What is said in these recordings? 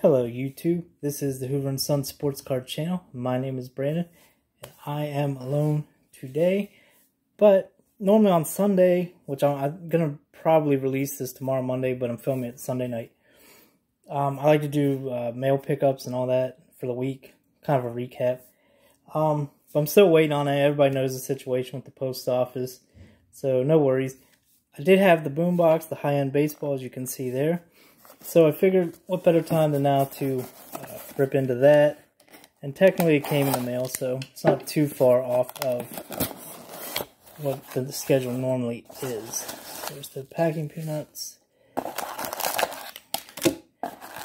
Hello YouTube, this is the Hoover & Son Sports Card channel. My name is Brandon, and I am alone today. But normally on Sunday, which I'm, I'm going to probably release this tomorrow Monday, but I'm filming it Sunday night. Um, I like to do uh, mail pickups and all that for the week, kind of a recap. Um, but I'm still waiting on it. Everybody knows the situation with the post office, so no worries. I did have the boombox, the high-end baseball, as you can see there. So I figured what better time than now to uh, rip into that. And technically it came in the mail, so it's not too far off of what the schedule normally is. There's the packing peanuts.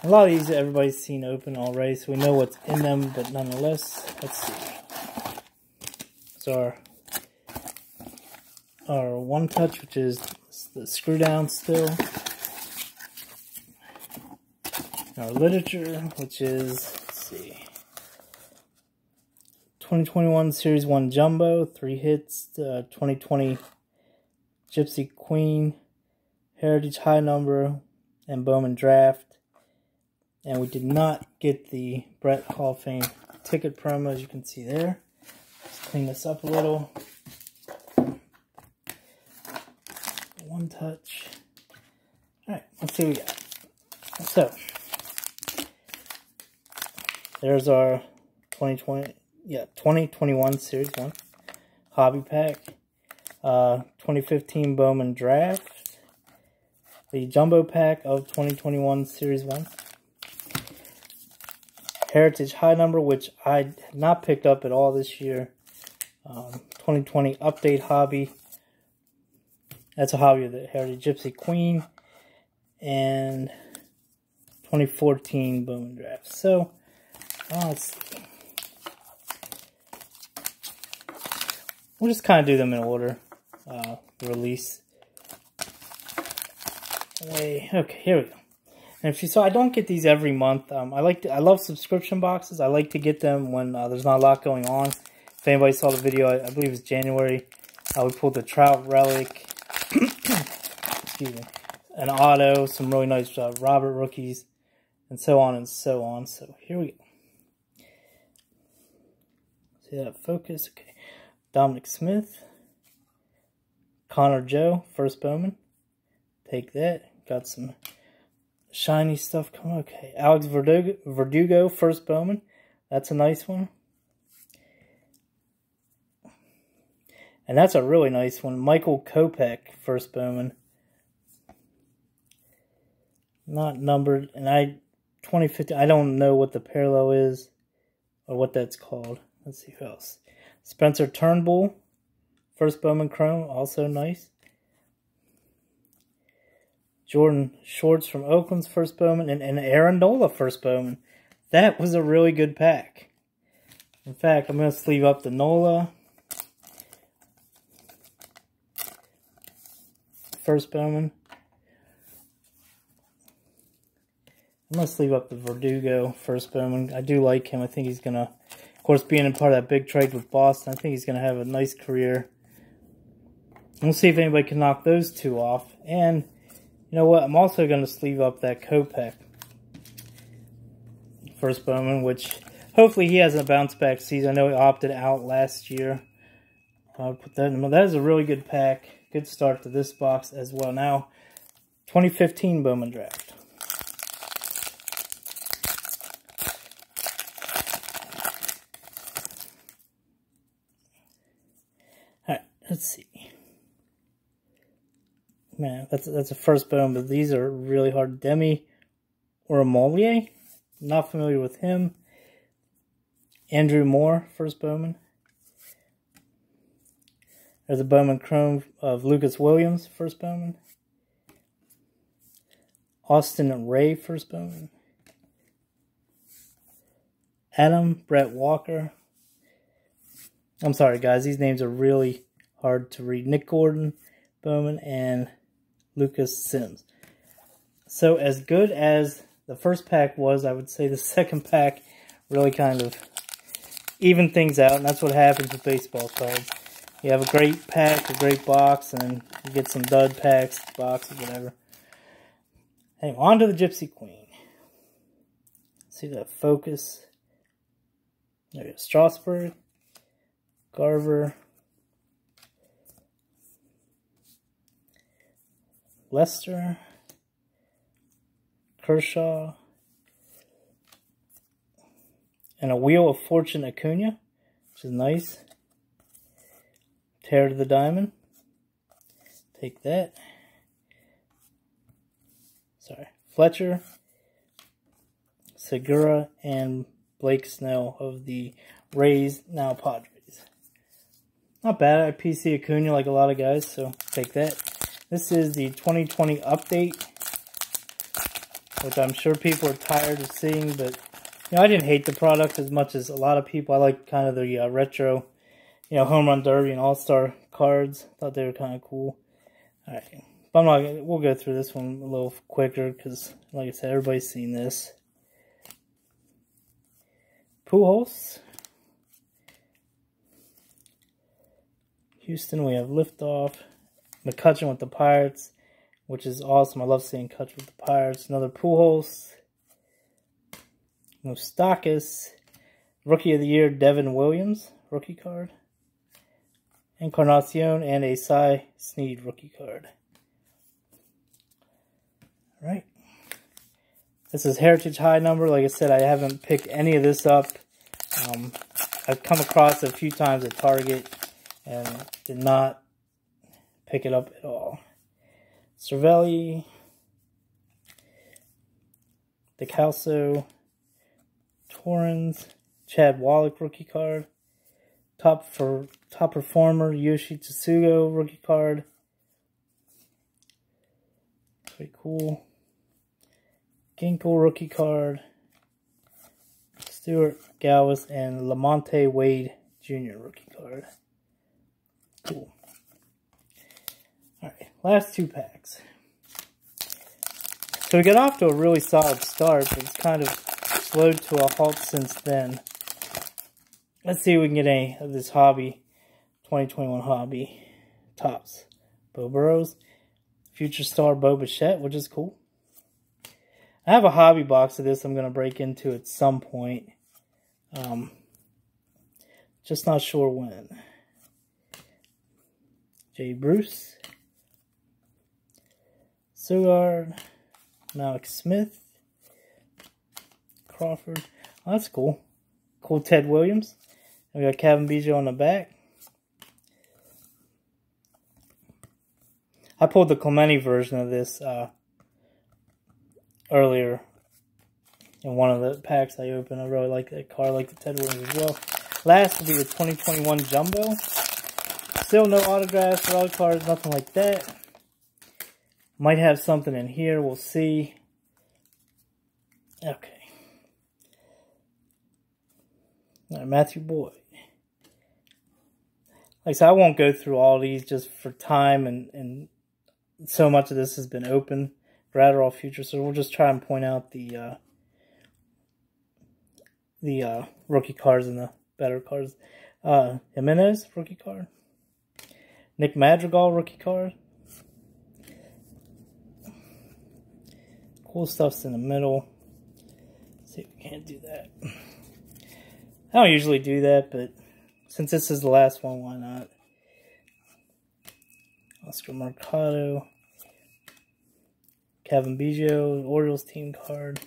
A lot of these everybody's seen open already, so we know what's in them, but nonetheless, let's see. So our, our one touch, which is the screw down still our literature, which is, see, 2021 Series 1 Jumbo, three hits, uh, 2020 Gypsy Queen, Heritage High Number, and Bowman Draft. And we did not get the Brett Hall of Fame ticket promo, as you can see there. Let's clean this up a little. One touch. Alright, let's see what we got. So, there's our 2020, yeah, 2021 Series 1 Hobby Pack. Uh, 2015 Bowman Draft. The Jumbo Pack of 2021 Series 1. Heritage High Number, which I had not picked up at all this year. Um, 2020 Update Hobby. That's a hobby of the Heritage Gypsy Queen. And 2014 Bowman Draft. So, Oh, We'll just kind of do them in order. Uh, release. Okay, here we go. And if you saw, I don't get these every month. Um, I like to, I love subscription boxes. I like to get them when uh, there's not a lot going on. If anybody saw the video, I, I believe it's January. Uh, we pulled the Trout Relic. excuse me. An auto, some really nice uh, Robert rookies, and so on and so on. So here we go. See that focus? Okay. Dominic Smith. Connor Joe, first Bowman. Take that. Got some shiny stuff coming. Okay. Alex Verdugo, Verdugo, first Bowman. That's a nice one. And that's a really nice one. Michael Kopech, first Bowman. Not numbered. And I, 2015, I don't know what the parallel is or what that's called. Let's see who else. Spencer Turnbull, first Bowman Chrome, also nice. Jordan Schwartz from Oakland's first Bowman, and, and Aaron Nola first Bowman. That was a really good pack. In fact, I'm going to sleeve up the Nola. First Bowman. I'm going to sleeve up the Verdugo first Bowman. I do like him. I think he's going to of course, being a part of that big trade with Boston, I think he's going to have a nice career. We'll see if anybody can knock those two off. And, you know what? I'm also going to sleeve up that Kopech. First Bowman, which hopefully he has a bounce back season. I know he opted out last year. I'll put that in. That is a really good pack. Good start to this box as well. Now, 2015 Bowman Draft. Let's see. Man, that's that's a first bone, but these are really hard. Demi or Molier? Not familiar with him. Andrew Moore, first Bowman. There's a Bowman Chrome of Lucas Williams, first Bowman. Austin Rei, first Bowman. Adam Brett Walker. I'm sorry, guys. These names are really hard to read. Nick Gordon, Bowman, and Lucas Sims. So as good as the first pack was, I would say the second pack really kind of even things out, and that's what happens with baseball cards. You have a great pack, a great box, and you get some dud packs, boxes, whatever. Anyway, on to the Gypsy Queen. See that focus. There you go. Strasburg, Garver, Lester, Kershaw, and a Wheel of Fortune Acuna, which is nice. Tarot of the Diamond. Take that. Sorry. Fletcher, Segura, and Blake Snell of the Rays, now Padres. Not bad. I PC Acuna like a lot of guys, so take that. This is the 2020 update, which I'm sure people are tired of seeing, but you know, I didn't hate the product as much as a lot of people. I like kind of the uh, retro, you know, home run derby and all star cards. Thought they were kind of cool. All right, but I'm not. We'll go through this one a little quicker because, like I said, everybody's seen this. Pujols. Houston, we have liftoff. McCutchen with the Pirates, which is awesome. I love seeing Cutch with the Pirates. Another Pujols. Moustakas. Rookie of the Year, Devin Williams, rookie card. Encarnacion and a Cy Sneed rookie card. All right. This is Heritage High number. Like I said, I haven't picked any of this up. Um, I've come across a few times at Target and did not pick it up at all. Cervelli, Descalso, Torrens, Chad Wallach rookie card, top for top performer Yoshi Tsutsugo rookie card. Pretty cool. Ginkel rookie card. Stuart Galvis and Lamonte Wade Jr. rookie card. Cool. Last two packs. So we got off to a really solid start, but it's kind of slowed to a halt since then. Let's see if we can get any of this hobby, 2021 hobby Topps. Beau Burrows, Future Star Bo Bichette, which is cool. I have a hobby box of this I'm going to break into at some point. Um, just not sure when. Jay Bruce. Sugard, Malik Smith, Crawford. Oh, that's cool. Cool Ted Williams. And we got Cavan Biggio on the back. I pulled the Clemente version of this uh, earlier in one of the packs I opened. I really like that car, I like the Ted Williams as well. Last will be the 2021 Jumbo. Still no autographs, or cards, nothing like that. Might have something in here. We'll see. Okay. Matthew Boyd. Like I said, I won't go through all these just for time and, and so much of this has been open. Gratterall Future, so we'll just try and point out the uh, the uh, rookie cards and the better cards. Uh, Jimenez, rookie card. Nick Madrigal, rookie card. Cool stuff's in the middle. Let's see if we can't do that. I don't usually do that, but since this is the last one, why not? Oscar Mercado. Cavan Biggio, Orioles team card.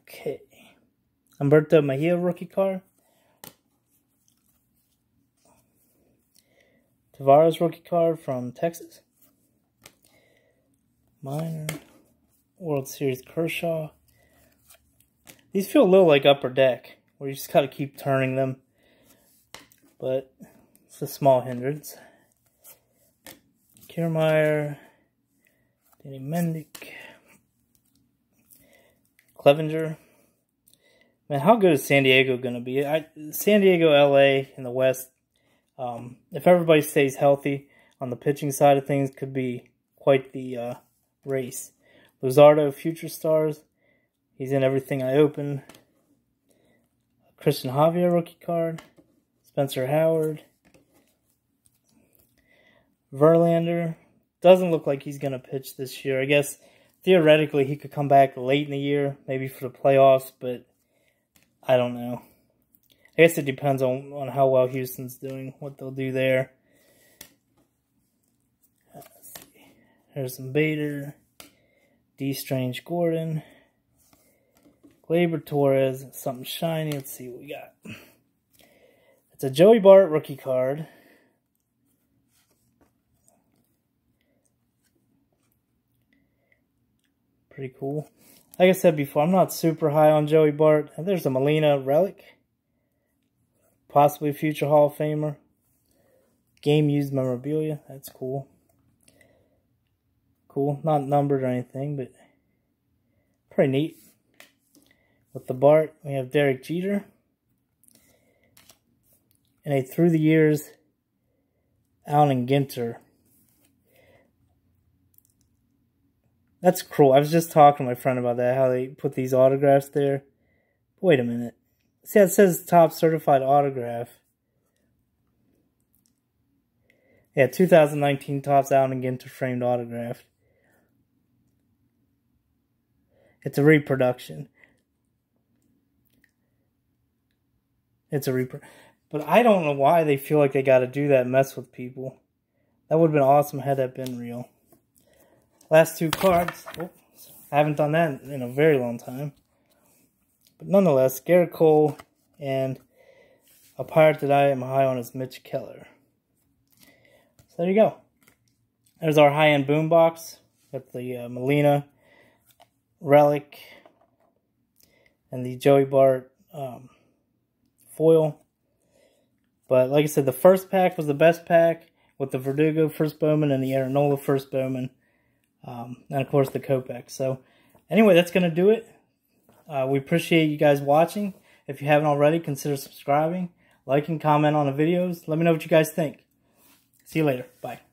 Okay. Humberto Mejia rookie card. Taveras rookie card from Texas. Minor. World Series Kershaw. These feel a little like Upper Deck, where you just gotta keep turning them. But it's a small hindrance. Kiermaier. Danny Mendick. Clevenger. Man, how good is San Diego going to be? I, San Diego, LA, in the West, um, if everybody stays healthy on the pitching side of things, could be quite the uh, race. Luzardo, Future Stars. He's in everything I open. Cristian Javier rookie card. Spencer Howard. Verlander doesn't look like he's going to pitch this year. I guess theoretically he could come back late in the year, maybe for the playoffs, but I don't know. I guess it depends on, on how well Houston's doing, what they'll do there. There's some Bader, Dee Strange-Gordon, Gleyber Torres, something shiny. Let's see what we got. It's a Joey Bart rookie card. Pretty cool. Like I said before, I'm not super high on Joey Bart. There's a Molina relic. Possibly future Hall of Famer. Game used memorabilia. That's cool. Cool. Not numbered or anything, but pretty neat. With the Bart, we have Derek Jeter. And a through the years Allen Ginter That's cruel. I was just talking to my friend about that, how they put these autographs there. Wait a minute. See, it says Topps certified autograph. Yeah, 2019 Topps Allen & Ginter framed autograph. It's a reproduction. It's a repro. But I don't know why they feel like they got to do that mess with people. That would have been awesome had that been real. Last two cards. Oh, I haven't done that in a very long time. But nonetheless, Gerrit Cole and a pirate that I am high on is Mitch Keller. So there you go. There's our high-end boombox with the uh, Molina relic and the Joey Bart um, foil. But like I said, the first pack was the best pack with the Verdugo first Bowman and the Aaron Nola first Bowman. Um, and of course the Kopech. So anyway, that's going to do it. Uh, we appreciate you guys watching. If you haven't already, consider subscribing, liking, comment on the videos. Let me know what you guys think. See you later. Bye.